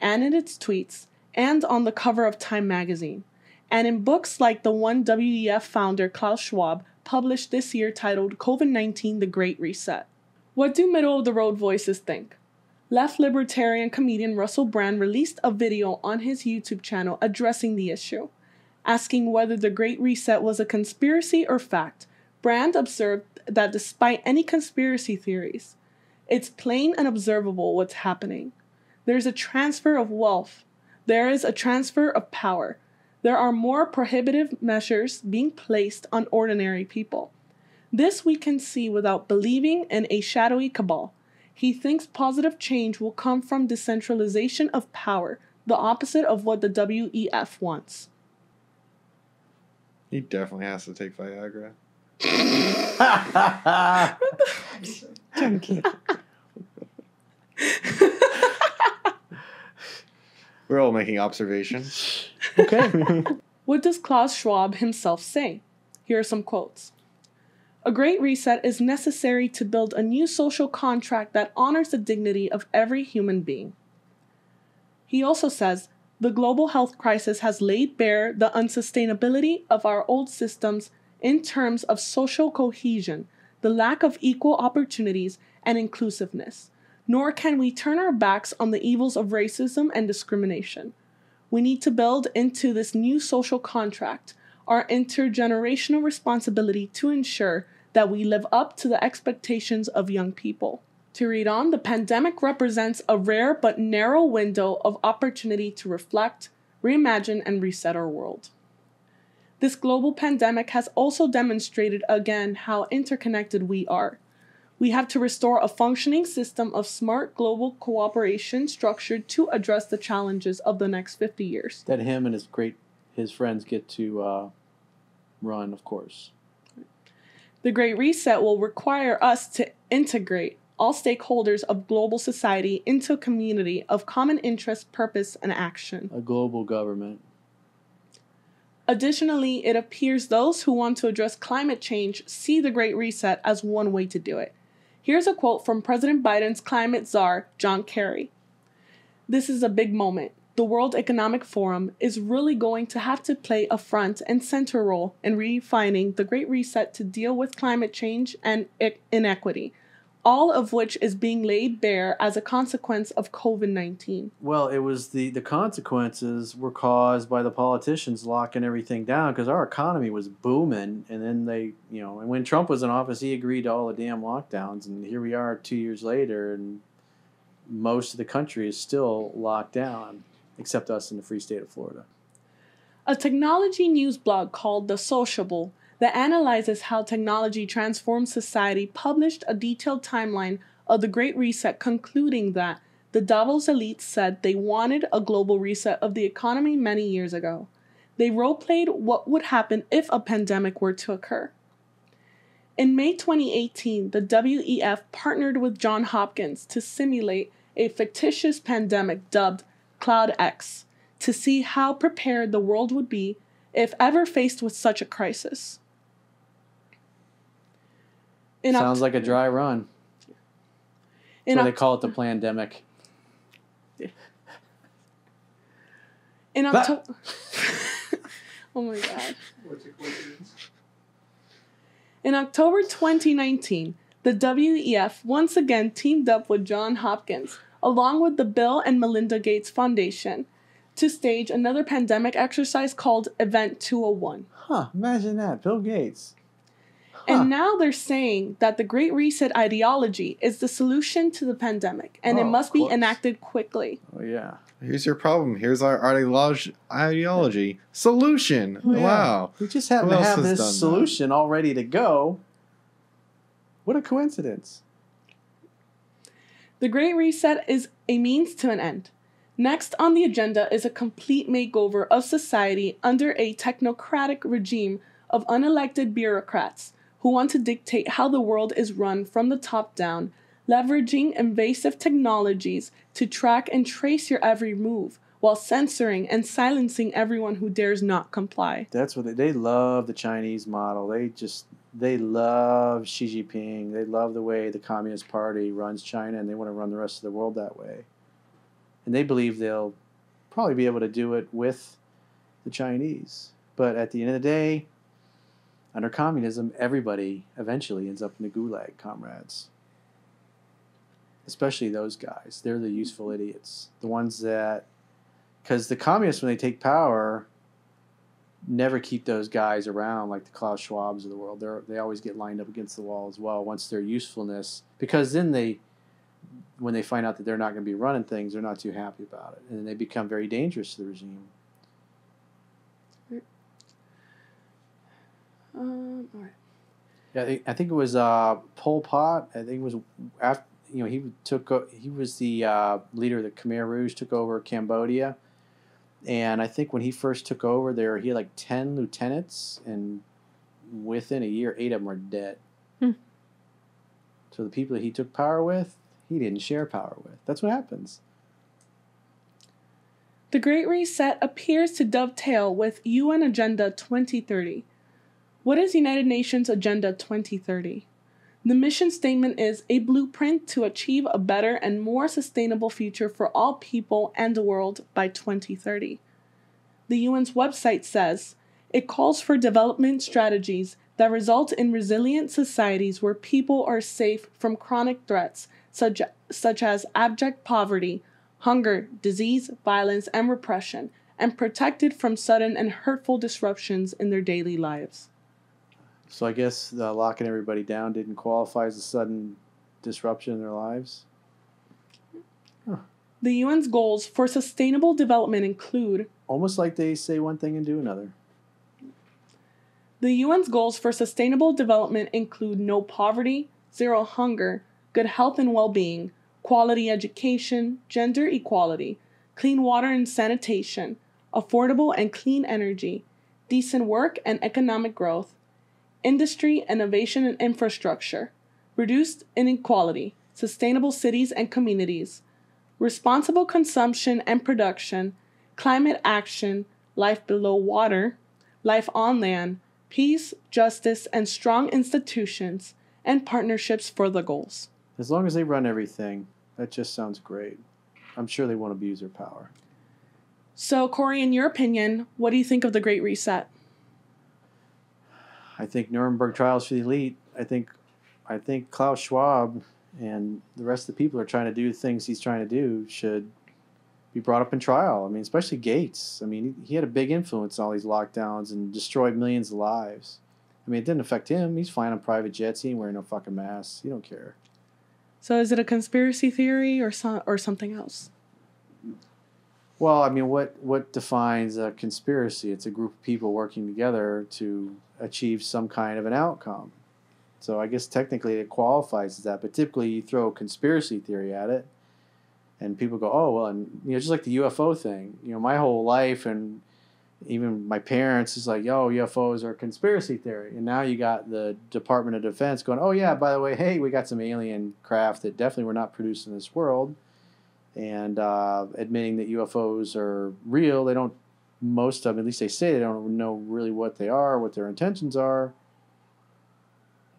and in its tweets, and on the cover of Time magazine, and in books like the one WEF founder Klaus Schwab published this year titled COVID 19 The Great Reset. What do middle of the road voices think? left libertarian comedian Russell Brand released a video on his YouTube channel addressing the issue. Asking whether the Great Reset was a conspiracy or fact, Brand observed that despite any conspiracy theories, it's plain and observable what's happening. There's a transfer of wealth, there is a transfer of power. There are more prohibitive measures being placed on ordinary people. This we can see without believing in a shadowy cabal he thinks positive change will come from decentralization of power, the opposite of what the WEF wants. He definitely has to take Viagra. Chunky. We're all making observations. Okay. What does Klaus Schwab himself say? Here are some quotes A great reset is necessary to build a new social contract that honors the dignity of every human being. He also says the global health crisis has laid bare the unsustainability of our old systems in terms of social cohesion, the lack of equal opportunities, and inclusiveness. Nor can we turn our backs on the evils of racism and discrimination. We need to build into this new social contract our intergenerational responsibility to ensure that we live up to the expectations of young people. To read on, the pandemic represents a rare but narrow window of opportunity to reflect, reimagine, and reset our world. This global pandemic has also demonstrated again how interconnected we are. We have to restore a functioning system of smart global cooperation structured to address the challenges of the next 50 years. That him and his great his friends get to uh, run, of course. The Great Reset will require us to integrate all stakeholders of global society into a community of common interest, purpose, and action. A global government. Additionally, it appears those who want to address climate change see the Great Reset as one way to do it. Here's a quote from President Biden's climate czar, John Kerry. This is a big moment. The World Economic Forum is really going to have to play a front and center role in refining the Great Reset to deal with climate change and inequity all of which is being laid bare as a consequence of COVID 19. Well, it was the, the consequences were caused by the politicians locking everything down because our economy was booming. And then they, you know, and when Trump was in office, he agreed to all the damn lockdowns. And here we are two years later, and most of the country is still locked down, except us in the free state of Florida. A technology news blog called The Sociable that analyzes how technology transforms society published a detailed timeline of the Great Reset, concluding that the Davos elite said they wanted a global reset of the economy many years ago. They role-played what would happen if a pandemic were to occur. In May 2018, the WEF partnered with Johns Hopkins to simulate a fictitious pandemic dubbed Clade X to see how prepared the world would be if ever faced with such a crisis. In Sounds Oct- like a dry run. That's why Oct- they call it the pandemic. In October. oh my god. In October 2019, the WEF once again teamed up with Johns Hopkins, along with the Bill and Melinda Gates Foundation, to stage another pandemic exercise called Event 201. Huh, imagine that. Bill Gates. And now they're saying that the Great Reset ideology is the solution to the pandemic and oh, it must be enacted quickly. Oh, yeah. Here's your problem. Here's our ideology. ideology. Solution. Oh, yeah. Wow. We just happen Who to have this solution that? all ready to go. What a coincidence. The Great Reset is a means to an end. Next on the agenda is a complete makeover of society under a technocratic regime of unelected bureaucrats who want to dictate how the world is run from the top down, leveraging invasive technologies to track and trace your every move while censoring and silencing everyone who dares not comply. That's what they, they love the Chinese model. They just they love Xi Jinping. They love the way the Communist Party runs China and they want to run the rest of the world that way. And they believe they'll probably be able to do it with the Chinese. But at the end of the day, under communism, everybody eventually ends up in the gulag, comrades. Especially those guys. They're the useful idiots. The ones that. Because the communists, when they take power, never keep those guys around like the Klaus Schwabs of the world. They they always get lined up against the wall as well once their usefulness. Because then they. When they find out that they're not going to be running things, they're not too happy about it. And then they become very dangerous to the regime. Um, all right. Yeah, I think, I think it was uh, Pol Pot. I think it was after you know he took he was the uh, leader of the Khmer Rouge took over Cambodia, and I think when he first took over there he had like ten lieutenants, and within a year eight of them were dead. Hmm. So the people that he took power with, he didn't share power with. That's what happens. The Great Reset appears to dovetail with UN Agenda 2030 What is United Nations Agenda 2030? The mission statement is a blueprint to achieve a better and more sustainable future for all people and the world by 2030. The UN's website says it calls for development strategies that result in resilient societies where people are safe from chronic threats such, such as abject poverty, hunger, disease, violence, and repression, and protected from sudden and hurtful disruptions in their daily lives. So I guess uh, locking everybody down didn't qualify as a sudden disruption in their lives. The UN's goals for sustainable development include Almost like they say one thing and do another. the UN's goals for sustainable development include no poverty, zero hunger, good health and well-being, quality education, gender equality, clean water and sanitation, affordable and clean energy, decent work and economic growth, industry, innovation and infrastructure, reduced inequality, sustainable cities and communities, responsible consumption and production, climate action, life below water, life on land, peace, justice, and strong institutions and partnerships for the goals. As long as they run everything, that just sounds great. I'm sure they won't abuse their power. So, Corey, in your opinion, what do you think of the Great Reset? I think Nuremberg trials for the elite. I think, I think Klaus Schwab and the rest of the people are trying to do things he's trying to do should be brought up in trial. I mean, especially Gates. I mean, he had a big influence on all these lockdowns and destroyed millions of lives. I mean, it didn't affect him. He's flying on private jets. He ain't wearing no fucking mask. He don't care. So, is it a conspiracy theory or so, or something else? Well, I mean, what what defines a conspiracy? It's a group of people working together to achieve some kind of an outcome. So I guess technically it qualifies as that, but typically you throw a conspiracy theory at it, and people go, "Oh, well," and you know, just like the UFO thing. You know, my whole life and even my parents is like, "Yo, UFOs are a conspiracy theory," and now you got the Department of Defense going, "Oh yeah, by the way, hey, we got some alien craft that definitely were not produced in this world." And uh, admitting that UFOs are real. They don't, most of them, at least they say they don't know really what they are, what their intentions are.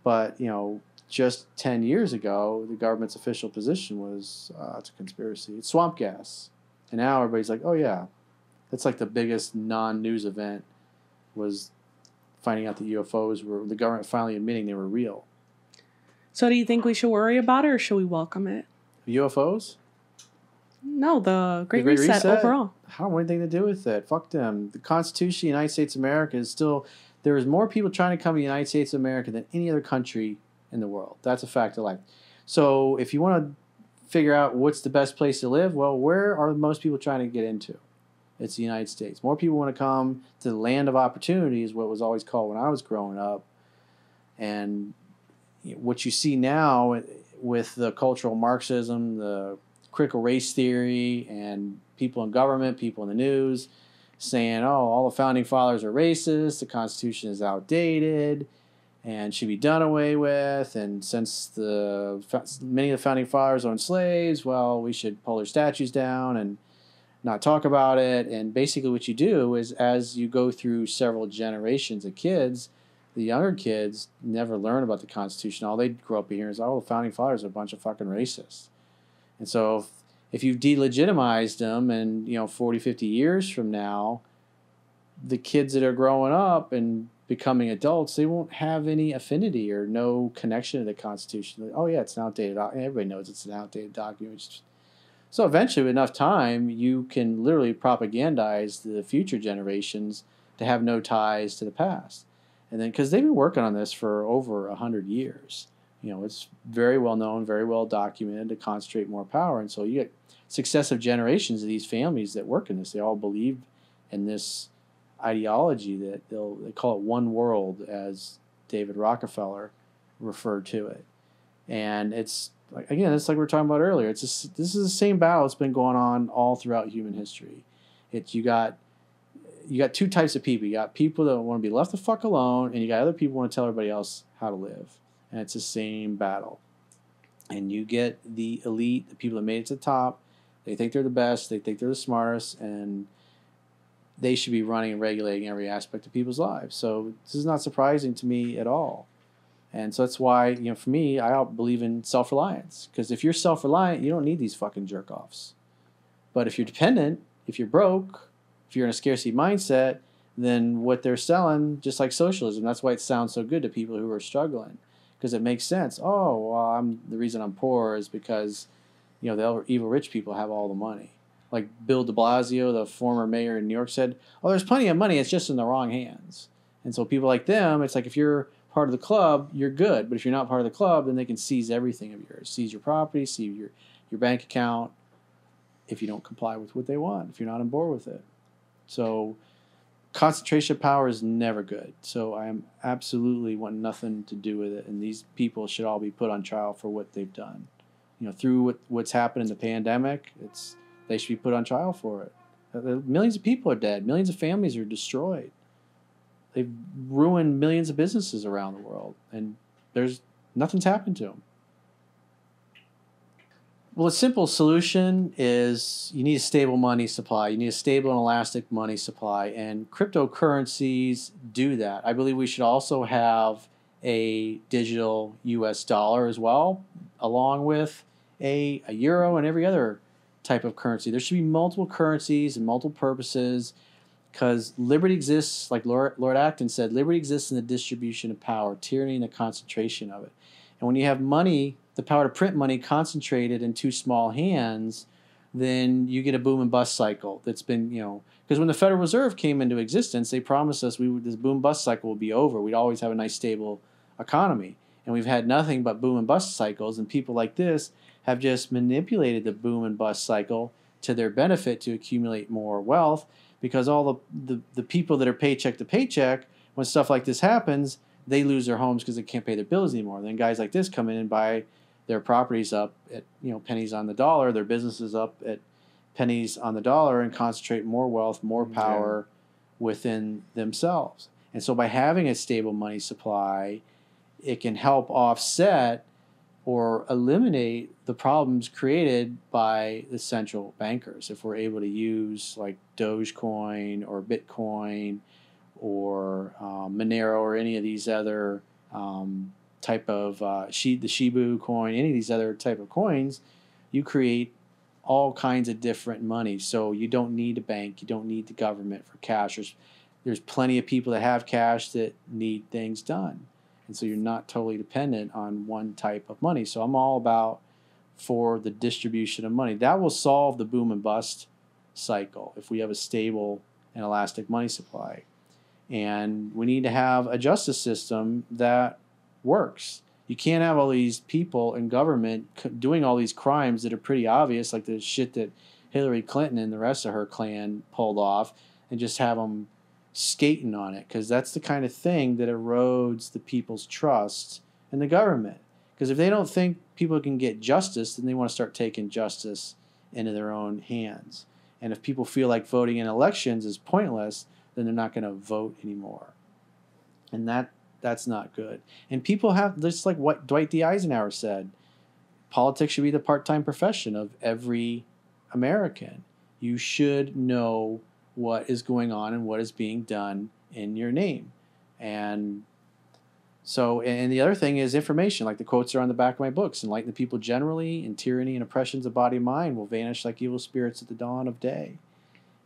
But, you know, just 10 years ago, the government's official position was uh, it's a conspiracy. It's swamp gas. And now everybody's like, oh, yeah. That's like the biggest non news event was finding out that UFOs were, the government finally admitting they were real. So, do you think we should worry about it or should we welcome it? UFOs? No, the Great, Great Reset, Reset? overall. I don't want anything to do with it. Fuck them. The Constitution of the United States of America is still there is more people trying to come to the United States of America than any other country in the world. That's a fact of life. So if you want to figure out what's the best place to live, well, where are most people trying to get into? It's the United States. More people want to come to the land of opportunity, is what was always called when I was growing up. And what you see now with the cultural Marxism, the critical race theory, and people in government, people in the news saying, oh, all the founding fathers are racist, the Constitution is outdated and should be done away with. And since the many of the founding fathers owned slaves, well, we should pull their statues down and not talk about it. And basically, what you do is as you go through several generations of kids, the younger kids never learn about the Constitution. All they grow up hearing is, oh, the founding fathers are a bunch of fucking racists. And so if, if you've delegitimized them and, you know, 40, 50 years from now, the kids that are growing up and becoming adults, they won't have any affinity or no connection to the Constitution. Oh, yeah, it's an outdated document. Everybody knows it's an outdated document. So eventually, with enough time, you can literally propagandize the future generations to have no ties to the past. And then, because they've been working on this for over a hundred years, you know, it's very well known, very well documented to concentrate more power. And so you get successive generations of these families that work in this. They all believe in this ideology that they'll they call it one world, as David Rockefeller referred to it. And it's like again, it's like we were talking about earlier. It's just, this is the same battle that's been going on all throughout human history. It's you got you got two types of people. You got people that want to be left the fuck alone, and you got other people who want to tell everybody else how to live. And it's the same battle. And you get the elite, the people that made it to the top. They think they're the best. They think they're the smartest, and they should be running and regulating every aspect of people's lives. So this is not surprising to me at all. And so that's why, you know, for me, I believe in self reliance. Because if you're self reliant, you don't need these fucking jerk offs. But if you're dependent, if you're broke, if you're in a scarcity mindset, then what they're selling, just like socialism, that's why it sounds so good to people who are struggling. Because it makes sense. Oh, well, I'm the reason I'm poor is because, you know, the evil rich people have all the money. Like Bill de Blasio, the former mayor in New York, said, Oh, there's plenty of money, it's just in the wrong hands. And so people like them, it's like if you're part of the club, you're good. But if you're not part of the club, then they can seize everything of yours, seize your property, seize your, your bank account, if you don't comply with what they want, if you're not on board with it. So concentration power is never good. So I am absolutely want nothing to do with it. And these people should all be put on trial for what they've done. You know, through what, what's happened in the pandemic, it's they should be put on trial for it. Uh, millions of people are dead. Millions of families are destroyed. They've ruined millions of businesses around the world, and there's nothing's happened to them. Well, a simple solution is you need a stable money supply. You need a stable and elastic money supply, and cryptocurrencies do that. I believe we should also have a digital US dollar as well, along with a, a euro and every other type of currency. There should be multiple currencies and multiple purposes because liberty exists, like Lord, Lord Acton said, liberty exists in the distribution of power, tyranny in the concentration of it. And when you have money the power to print money concentrated in two small hands, then you get a boom and bust cycle that's been, you know, because when the Federal Reserve came into existence, they promised us we would, this boom bust cycle would be over. We'd always have a nice stable economy. And we've had nothing but boom and bust cycles, and people like this have just manipulated the boom and bust cycle to their benefit to accumulate more wealth because all the, the, the people that are paycheck to paycheck, when stuff like this happens, they lose their homes because they can't pay their bills anymore. Then guys like this come in and buy their properties up at you know pennies on the dollar, their businesses up at pennies on the dollar, and concentrate more wealth, more power yeah. within themselves. And so by having a stable money supply, it can help offset or eliminate the problems created by the central bankers if we're able to use like Dogecoin or Bitcoin or um, Monero or any of these other um, type of uh, the Shibu coin, any of these other type of coins, you create all kinds of different money. So you don't need a bank, you don't need the government for cash. There's, there's plenty of people that have cash that need things done. And so you're not totally dependent on one type of money. So I'm all about for the distribution of money. That will solve the boom and bust cycle if we have a stable and elastic money supply. And we need to have a justice system that works. You can't have all these people in government doing all these crimes that are pretty obvious, like the shit that Hillary Clinton and the rest of her clan pulled off, and just have them skating on it because that's the kind of thing that erodes the people's trust in the government. Because if they don't think people can get justice, then they want to start taking justice into their own hands. And if people feel like voting in elections is pointless, then they're not going to vote anymore. And that that's not good. And people have just like what Dwight D. Eisenhower said, politics should be the part-time profession of every American. You should know what is going on and what is being done in your name. And so, and the other thing is information, like the quotes are on the back of my books. Enlighten the people generally, and tyranny and oppressions of body and mind will vanish like evil spirits at the dawn of day.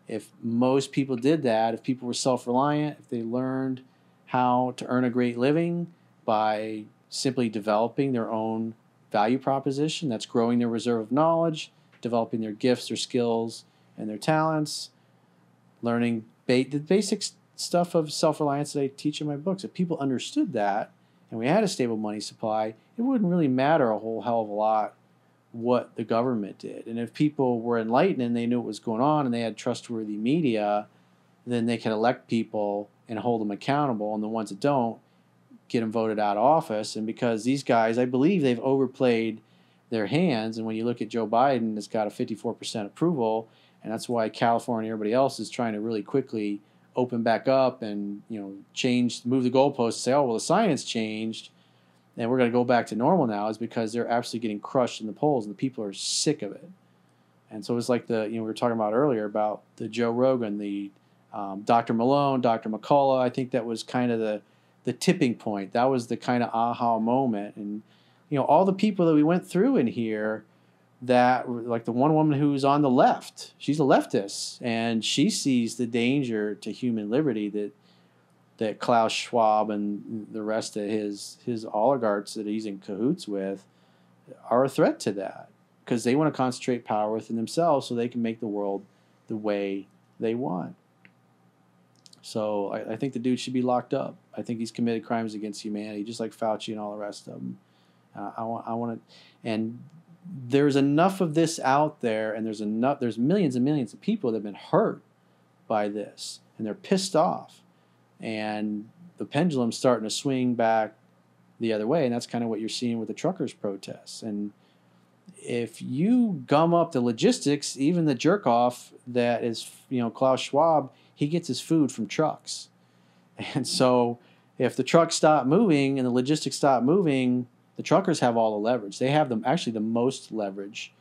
If most people did that, if people were self reliant, if they learned how to earn a great living by simply developing their own value proposition. That's growing their reserve of knowledge, developing their gifts, their skills, and their talents, learning ba- the basic stuff of self reliance that I teach in my books. If people understood that and we had a stable money supply, it wouldn't really matter a whole hell of a lot what the government did. And if people were enlightened and they knew what was going on and they had trustworthy media, then they can elect people and hold them accountable. And the ones that don't, get them voted out of office. And because these guys, I believe they've overplayed their hands. And when you look at Joe Biden, it's got a 54% approval. And that's why California and everybody else is trying to really quickly open back up and you know change, move the goalposts, say, oh well, the science changed, and we're going to go back to normal now, is because they're absolutely getting crushed in the polls, and the people are sick of it. And so it's like the you know we were talking about earlier about the Joe Rogan, the um, Dr. Malone, Dr. McCullough. I think that was kind of the the tipping point. That was the kind of aha moment, and you know all the people that we went through in here. That like the one woman who's on the left, she's a leftist, and she sees the danger to human liberty that that Klaus Schwab and the rest of his his oligarchs that he's in cahoots with are a threat to that because they want to concentrate power within themselves so they can make the world the way they want. So I, I, think the dude should be locked up. I think he's committed crimes against humanity, just like Fauci and all the rest of them. Uh, I want, I want to, and there's enough of this out there, and there's enough, there's millions and millions of people that have been hurt by this, and they're pissed off, and the pendulum's starting to swing back the other way, and that's kind of what you're seeing with the truckers' protests. And if you gum up the logistics, even the jerk off that is, you know, Klaus Schwab, he gets his food from trucks. And so if the trucks stop moving and the logistics stop moving, the truckers have all the leverage. They have them actually the most leverage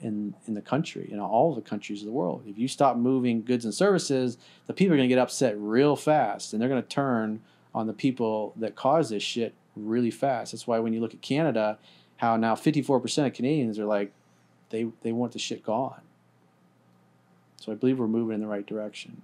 in in the country, in all the countries of the world. If you stop moving goods and services, the people are going to get upset real fast and they're going to turn on the people that cause this shit really fast. That's why when you look at Canada, how now 54% of Canadians are like they they want the shit gone. So I believe we're moving in the right direction.